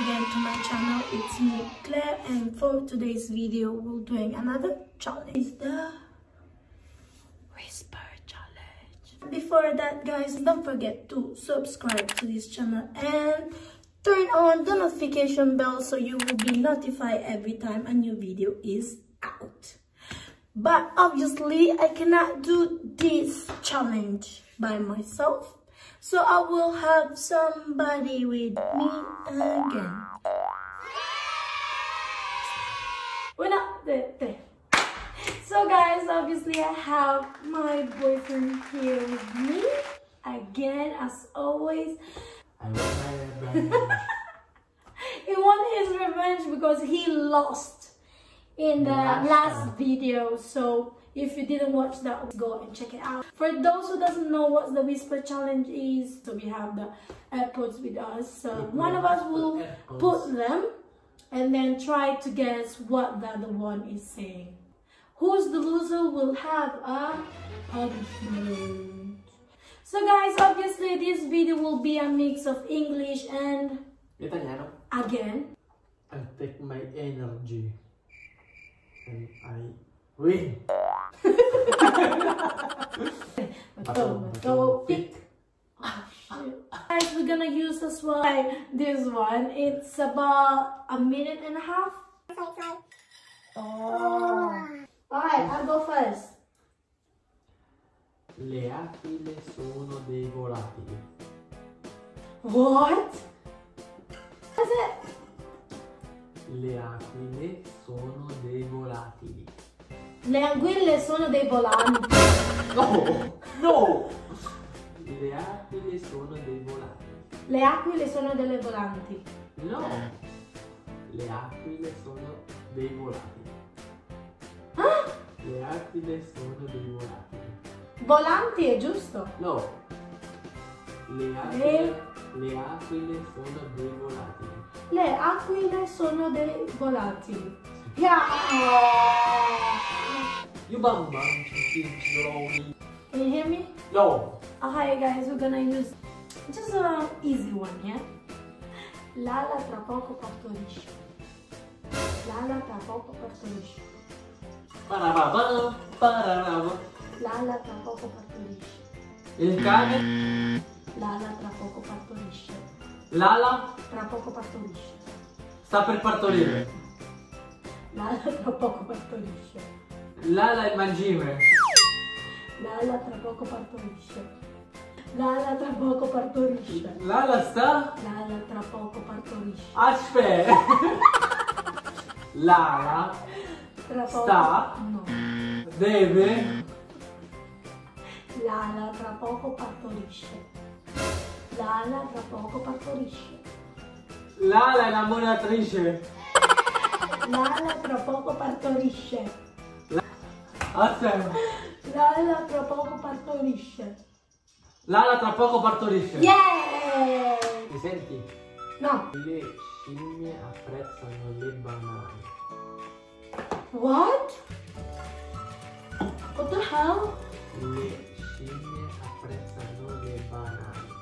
again to my channel. It's me, Claire, and for today's video, we're doing another challenge. It's the Whisper Challenge. Before that, guys, don't forget to subscribe to this channel and turn on the notification bell so you will be notified every time a new video is out. But obviously, I cannot do this challenge by myself. So I will have somebody with me again. We're not there, there. So guys, obviously I have my boyfriend here with me again as always. I want my revenge. He wanted his revenge because he lost in the Last last video. So if you didn't watch that, go and check it out. For those who doesn't know what the whisper challenge is, so we have the AirPods with us. So one of us will put them and then try to guess what the other one is saying. Who's the loser will have a punishment. So guys, obviously this video will be a mix of English and Italiano. again I take my energy. And I win. Bato, bato, pick. Guys, we're gonna use as well this one. It's about a minute and a half. Oh. Alright, I'll go first. Le aquile sono dei volatili. What? That's it. Le aquile sono dei volatili. Le anguille sono dei volanti. No! No! Le aquile sono dei volatili. Le aquile sono delle volanti. No! Le aquile sono dei volatili. Ah? Le aquile sono dei volatili. Volanti è giusto. No! Le aquile, le aquile sono dei volatili. Le aquile sono dei volatili. Yeah. You bamba, cincincioni. Can you hear me? No! Okay guys, we're gonna use just an easy one, yeah? Lala tra poco partorisce. Lala tra poco partorisce. Parababa, parababa. Lala tra poco partorisce. Il cane, Lala tra poco partorisce. Lala, Tra poco partorisce. sta per partorire. Lala tra poco partorisce. Lala è mangime. Lala tra poco partorisce. Lala tra poco partorisce. Lala sta? Lala tra poco partorisce. Aspetta. Lala Tra poco... Sta? No. deve Lala tra poco partorisce. Lala tra poco partorisce. Lala è innamoratrice. Lala tra poco partorisce. Aspetta. Lala tra poco partorisce. Lala tra poco partorisce. Yeah! Mi senti? No. Le scimmie apprezzano le banane. What? What the hell? Le scimmie apprezzano le banane.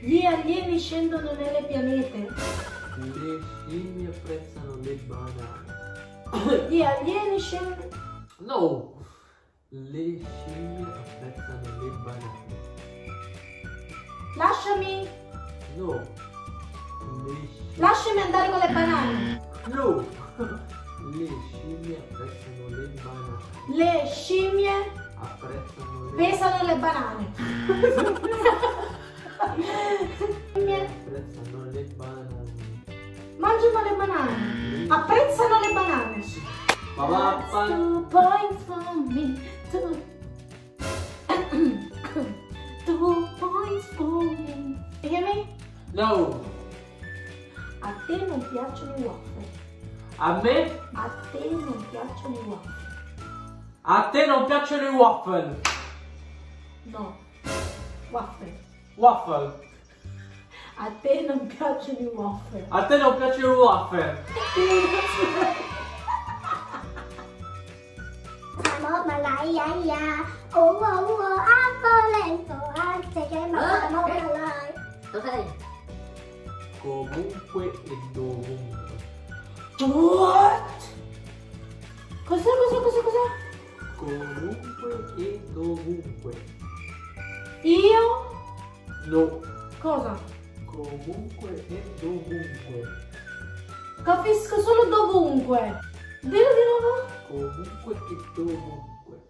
Gli alieni scendono nelle pianete. Le scimmie apprezzano le banane. Gli alieni scendono... No! Le scimmie apprezzano le banane. Lasciami... No! Le scimmie... Lasciami andare con le banane. No! Le scimmie apprezzano le banane. Le scimmie Apprezzano le pesano le banane. Scimmie Apprezzano le banane. Mangiano le banane. Apprezzano le banane. Papà. Two points for me. Two, two points for me. Hear me? No! A te non piacciono i waffle. A me? A te non piacciono i waffle. A te non piacciono i waffle! No. Waffle. Waffle! A te non piacciono i waffle. A te non piacciono i waffle! Siamo Malaya, oh oh oh, a volento, anche che ma siamo eh. Malaya. Cos'è? Comunque e dovunque. What? Cos'è, cos'è, cos'è, cos'è? Comunque e dovunque. Io? No. Cosa? Comunque e dovunque. Capisco solo dovunque. Dillo di nuovo. Comunque e dovunque.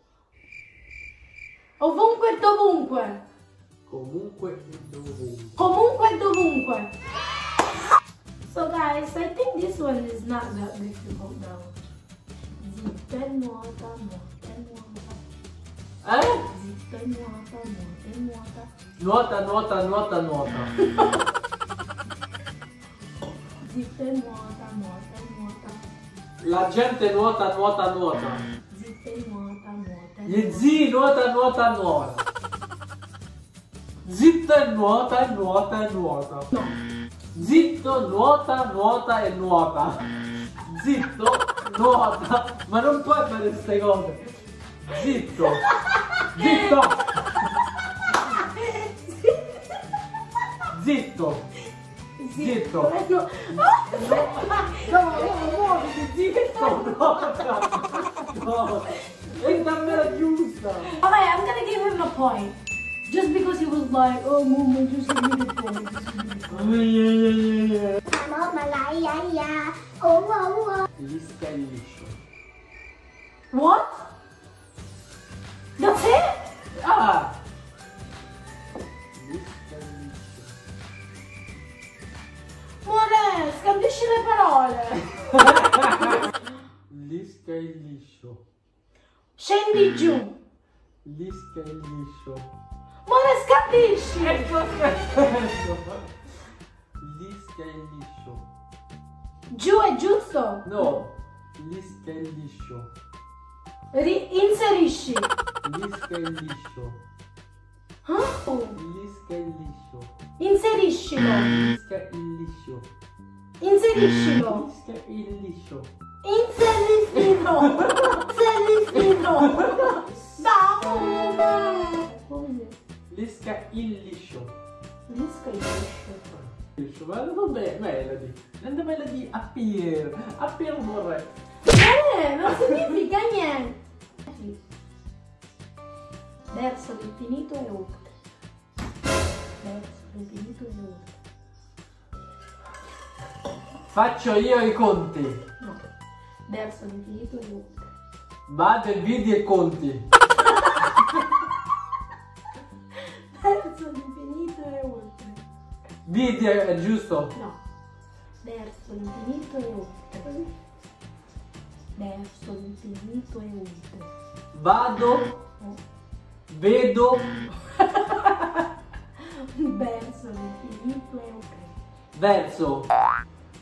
Ovunque e dovunque. Comunque e dovunque. Comunque e dovunque. So guys, I think this one is not that difficult now. Zitta nuota, nuota nuota. Eh? Zitta nuota, nuota nuota. Nuota, nuota, nuota, nuota. Zitta e nuota, nuota nuota. La gente nuota, nuota, nuota. Zitta e nuota, nuota Gli zii nuota, nuota, nuota. Zitta e nuota, e nuota, e nuota. No. Zitto, nuota, nuota e nuota. Zitto, nuota. Ma non puoi fare queste cose. Zitto. Zitto. Zitto. Zitto. No. No, no, muoviti, zitto. Nuota. No. E dammela giusta. Alright, I'm gonna give him a point. Just because he was like, oh, mama, just give me the point. Just give me the point. Mama, malaya, oh, oh, oh. Lisca e liscio. What? That's it? Ah! More, scandisci le parole. Lisca e liscio. Scendi giù. Lisca e liscio. More, scandisci. Lisca e liscio. Giù è giusto. No, lisca e liscio. Ri- inserisci. Lisca e liscio. Ah? Lisca e liscio. Inseriscilo. Lisca il liscio. Inseriscilo. Lisca il liscio. Inseriscilo. Inseriscilo. Da. Come Lisca il liscio. Risca il pesce. Liscio, ma vabbè, Melody. Rende Melody appear. Appear vorrei. Eh, non significa niente. Verso l'infinito e oltre. L'infinito e oltre. Faccio io i conti. No. Verso l'infinito e oltre. Vado e vidi e conti. Verso l'infinito e oltre. Vidi è, è giusto? No. Verso l'infinito e oltre. Verso l'infinito e oltre. Vado, No. vedo, Verso l'infinito e oltre. verso.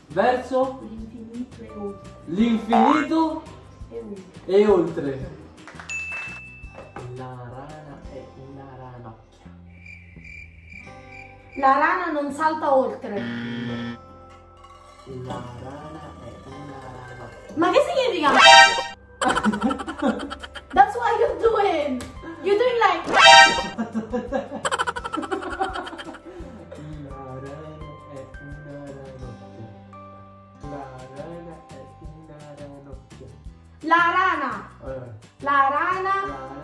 Verso L'infinito e oltre. l'infinito E oltre. e oltre. La rana è una ranocchia. La rana non salta oltre. La rana è una ranocchia. Ma che significa? That's what you're doing. You're doing like. La rana. Eh, La la rana. rana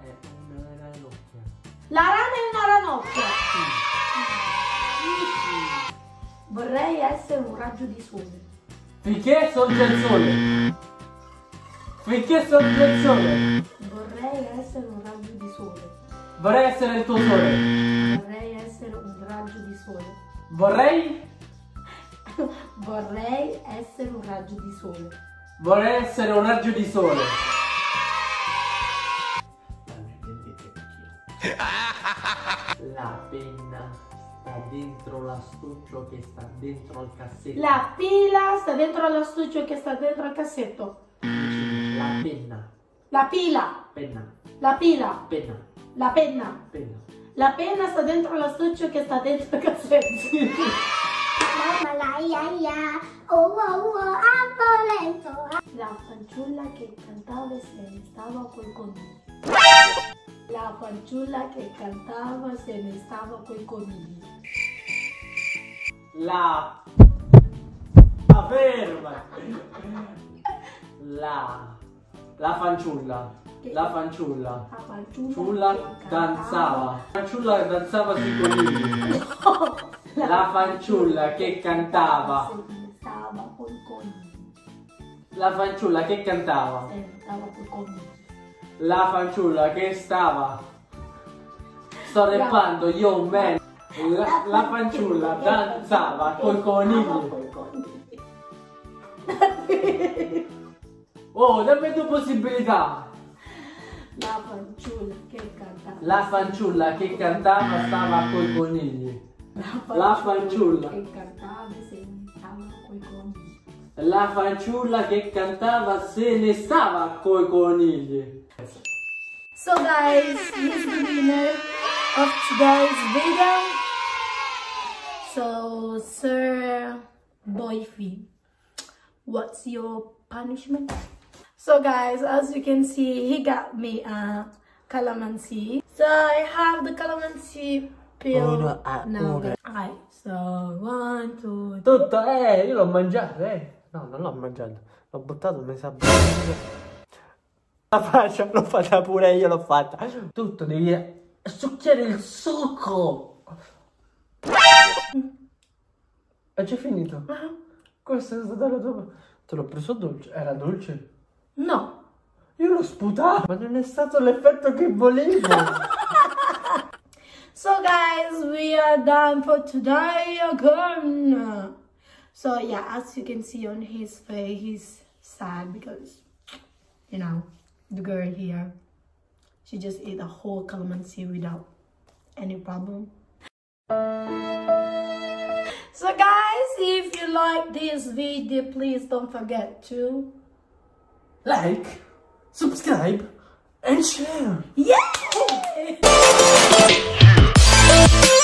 è una ranocchia. La rana è una ranocchia. Vorrei essere un raggio di sole. Finché sorge il sole. Finché sorge il sole. Vorrei essere un raggio di sole. Vorrei essere il tuo sole. Vorrei essere un raggio di sole. Vorrei, Vorrei essere un raggio di sole. Vorrei essere un raggio di sole. La penna sta dentro l'astuccio che sta dentro al cassetto. La pila sta dentro all'astuccio che sta dentro al cassetto. La penna. La pila. Penna. La pila. Penna. La penna. Penna. La penna sta dentro l'astuccio che sta dentro il cassetto. Mama, malaya, oh, oh, oh, a. La fanciulla che cantava se ne stava coi conigli. La fanciulla che cantava se ne stava coi conigli. La. Ah, ferma. La. La fanciulla. La fanciulla. La fanciulla Ciulla danzava. La fanciulla fanciulla sui conigli. La fanciulla che cantava. Stava col conigli. La fanciulla che cantava. Stava col conigli. La fanciulla che stava. Sto rappando yo man. La, la fanciulla danzava. Col conigli. Oh, dammi due possibilità. La fanciulla che cantava. La fanciulla che cantava stava coi conigli. La fanciulla. che cantava se ne stava col conigli. La fanciulla che cantava se ne stava coi conigli. So guys, this is the winner of today's video. So, Sir Boyfie, what's your punishment? So guys, as you can see, he got me a calamansi. So I have the calamansi Uno a uno. Alright, so one, two. Tutto, eh, io l'ho mangiato, eh. No, non l'ho mangiato. L'ho buttato, mi sa. La faccia l'ho fatta pure io, l'ho fatta. Tutto, devi succhiare il succo. È già finito. Ah, Questa è stata la tua... Te l'ho preso dolce. Era dolce? No. Io l'ho sputato. Ma non è stato l'effetto che volevo. So guys, we are done for today again. So yeah, as you can see on his face, he's sad because, you know, the girl here, she just ate a whole calamansi without any problem. So guys, if you like this video, please don't forget to like, subscribe and share. yeah. Thank